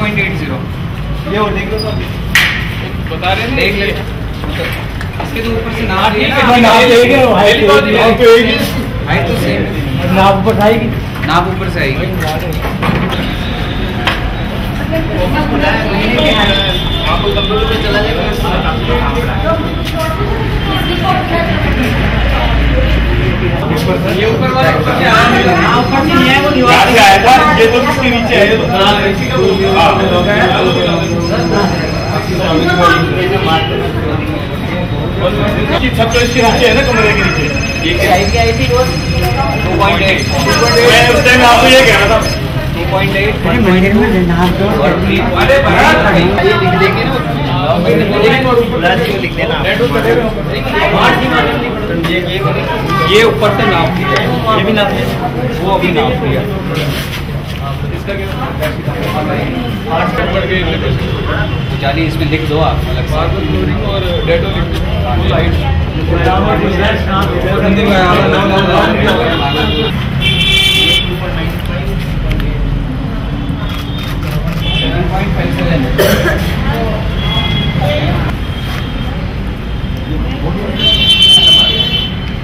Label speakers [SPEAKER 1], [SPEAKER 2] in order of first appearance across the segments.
[SPEAKER 1] Point eight zero
[SPEAKER 2] ये और देख लो
[SPEAKER 1] बता रहे थे? देख इसके तो ऊपर से नाप
[SPEAKER 2] हाँ, तो-
[SPEAKER 1] है। हाइट तो सेम
[SPEAKER 2] नाप ऊपर से आएगी।
[SPEAKER 1] नाप ऊपर से आएगी।
[SPEAKER 2] आपको कंप्यूटर पे चला
[SPEAKER 1] ये ऊपर वाला
[SPEAKER 2] है आएगा ये तो किसके नीचे है ये
[SPEAKER 1] इसी का
[SPEAKER 2] तो इसके नीचे है ना कमरे के नीचे
[SPEAKER 1] पॉइंट एट
[SPEAKER 2] मैं उस टाइम आपको ये कह रहा था
[SPEAKER 1] टू पॉइंट एट
[SPEAKER 2] अरे मंदिर में
[SPEAKER 1] अरे ये लिख
[SPEAKER 2] लिख
[SPEAKER 1] ऊपर से नाप दिया
[SPEAKER 2] ये भी नाप
[SPEAKER 1] वो अभी नाप दिया जाली इसमें लिख दो आप, अलग और डेटो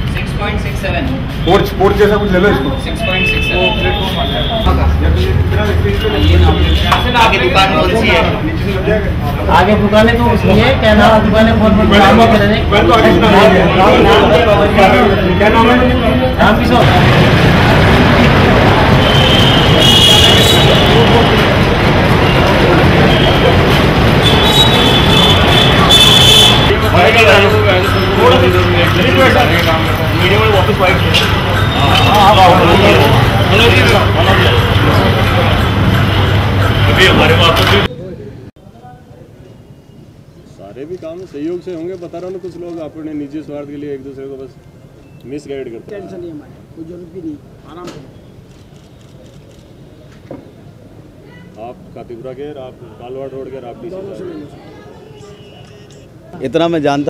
[SPEAKER 1] सिक्स पॉइंट सिक्स सेवन
[SPEAKER 3] पोर्च पोर्च जैसा कुछ ले लो इसको
[SPEAKER 1] सिक्स पॉइंट सिक्स
[SPEAKER 2] आगे दुकान कौन सी है
[SPEAKER 4] आगे दुकानें तो उसकी है क्या नाम दुकानें फ़ोन पर नाम क्या
[SPEAKER 3] मैं तो आगे सुना क्या नाम है
[SPEAKER 4] नाम किस होता है
[SPEAKER 2] मिनिमम वापस वाइट अभी हमारे वापस
[SPEAKER 5] सारे भी काम सहयोग से होंगे बता रहा हूँ कुछ लोग अपने निजी स्वार्थ के लिए एक दूसरे को बस मिस गाइड करते हैं।
[SPEAKER 4] टेंशन नहीं हमारे कोई ज़रूरत भी नहीं आराम से।
[SPEAKER 5] आप खातीपुरा के आप कालवाड़ रोड के आप
[SPEAKER 6] इतना मैं जानता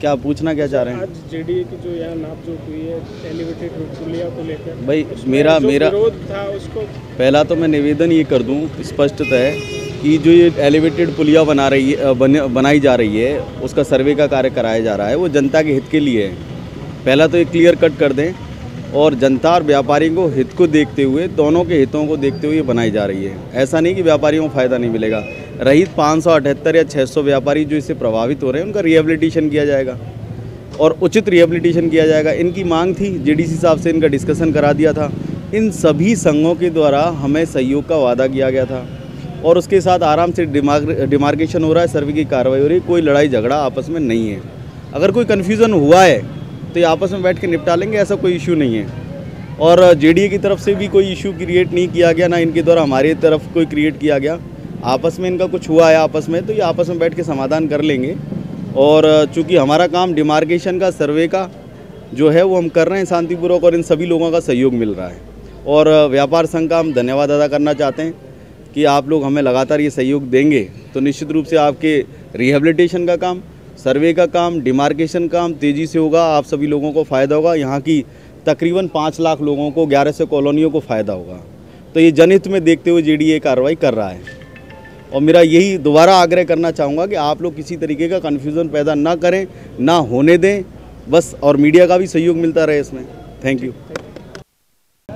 [SPEAKER 6] क्या पूछना क्या चाह रहे हैं?
[SPEAKER 7] आज जेडीए की जो यहाँ नापजोक हुई है एलिवेटेड पुलिया को लेकर।
[SPEAKER 6] भाई मेरा मेरा
[SPEAKER 7] था उसको
[SPEAKER 6] पहला तो मैं निवेदन ये कर दूँ स्पष्टतः कि जो ये एलिवेटेड पुलिया बना रही है बन, बनाई जा रही है उसका सर्वे का कार्य कराया जा रहा है वो जनता के हित के लिए है। पहला तो ये क्लियर कट कर दें और जनता और व्यापारी को हित को देखते हुए, दोनों के हितों को देखते हुए बनाई जा रही है। ऐसा नहीं कि व्यापारियों को फ़ायदा नहीं मिलेगा। रहित पाँच या छः सौ व्यापारी जो इससे प्रभावित हो रहे हैं, उनका रिहेबिलिटेशन किया जाएगा। और उचित रिहेबिलिटेशन किया जाएगा। इनकी मांग थी जेडीसी साहब से इनका डिस्कशन करा दिया था। इन सभी संघों के द्वारा हमें सहयोग का वादा किया गया था। और उसके साथ आराम से डिमार्केशन हो रहा है, सर्वे की कार्रवाई हो रही है। कोई लड़ाई झगड़ा आपस में नहीं है। अगर कोई कन्फ्यूज़न हुआ है तो ये आपस में बैठ के निपटा लेंगे, ऐसा कोई इशू नहीं है। और जेडीए की तरफ़ से भी कोई इशू क्रिएट नहीं किया गया, ना इनके द्वारा हमारी तरफ़ कोई क्रिएट किया गया। आपस में इनका कुछ हुआ है आपस में तो ये आपस में बैठ के समाधान कर लेंगे। और चूँकि हमारा काम डिमार्केशन का सर्वे का जो है, वो हम कर रहे हैं शांतिपूर्वक और इन सभी लोगों का सहयोग मिल रहा है। और व्यापार संघ का हम धन्यवाद अदा करना चाहते हैं कि आप लोग हमें लगातार ये सहयोग देंगे। तो निश्चित रूप से आपके रिहेबिलिटेशन का काम सर्वे का काम, डिमार्केशन काम तेज़ी से होगा, आप सभी लोगों को फ़ायदा होगा। यहाँ की तकरीबन पाँच लाख लोगों को, ग्यारह सौ कॉलोनियों को फ़ायदा होगा। तो ये जनहित में देखते हुए जेडीए कार्रवाई कर रहा है। और मेरा यही दोबारा आग्रह करना चाहूँगा कि आप लोग किसी तरीके का कन्फ्यूज़न पैदा ना करें, ना होने दें। बस और मीडिया का भी सहयोग मिलता रहे इसमें। थैंक यू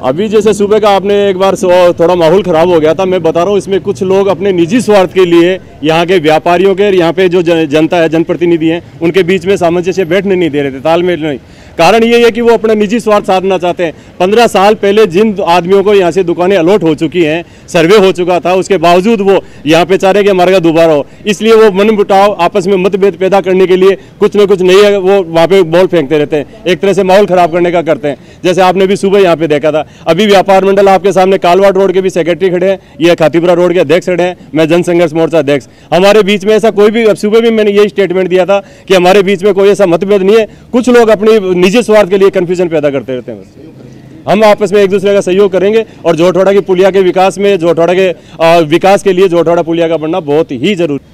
[SPEAKER 5] अभी जैसे सुबह का आपने एक बार थोड़ा माहौल खराब हो गया था, मैं बता रहा हूँ, इसमें कुछ लोग अपने निजी स्वार्थ के लिए यहाँ के व्यापारियों के यहाँ पे जो जनता है, जनप्रतिनिधि हैं, उनके बीच में सामंजस्य बैठने नहीं दे रहे थे, तालमेल नहीं। कारण ये है कि वो अपना निजी स्वार्थ साधना चाहते हैं। पंद्रह साल पहले जिन आदमियों को यहाँ से दुकानें अलॉट हो चुकी हैं, सर्वे हो चुका था, उसके बावजूद वो यहाँ पे चाह रहे कि हमारे दोबारा हो। इसलिए वो मन मुटाव, आपस में मतभेद पैदा करने के लिए कुछ न कुछ नई वो वहाँ पे बॉल फेंकते रहते हैं। एक तरह से माहौल खराब करने का करते हैं। जैसे आपने भी सुबह यहाँ पे देखा था। अभी व्यापार मंडल आपके सामने कालवाड़ रोड के भी सेक्रेटरी खड़े हैं, ये खातीपुरा रोड के अध्यक्ष खड़े हैं, मैं जनसंघर्ष मोर्चा अध्यक्ष। हमारे बीच में ऐसा कोई भी सुबह भी मैंने यही स्टेटमेंट दिया था कि हमारे बीच में कोई ऐसा मतभेद नहीं है। कुछ लोग अपनी निजी स्वार्थ के लिए कन्फ्यूज़न पैदा करते रहते हैं बस। हम आपस में एक दूसरे का सहयोग करेंगे और जोटवाड़ा की पुलिया के विकास में जोटवाड़ा के विकास के लिए जोटवाड़ा पुलिया का बनना बहुत ही ज़रूरी